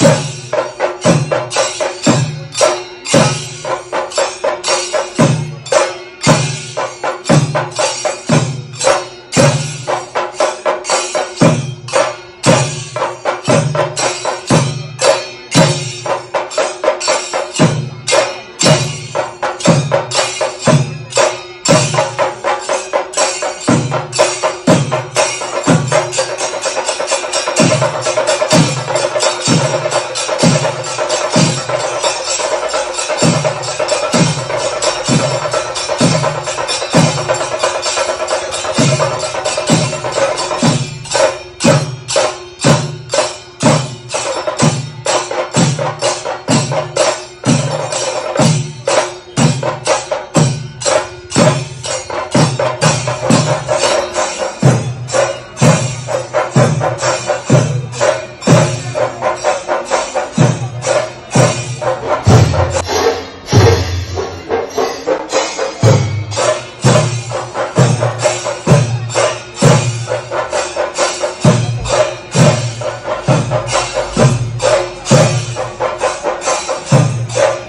Ten.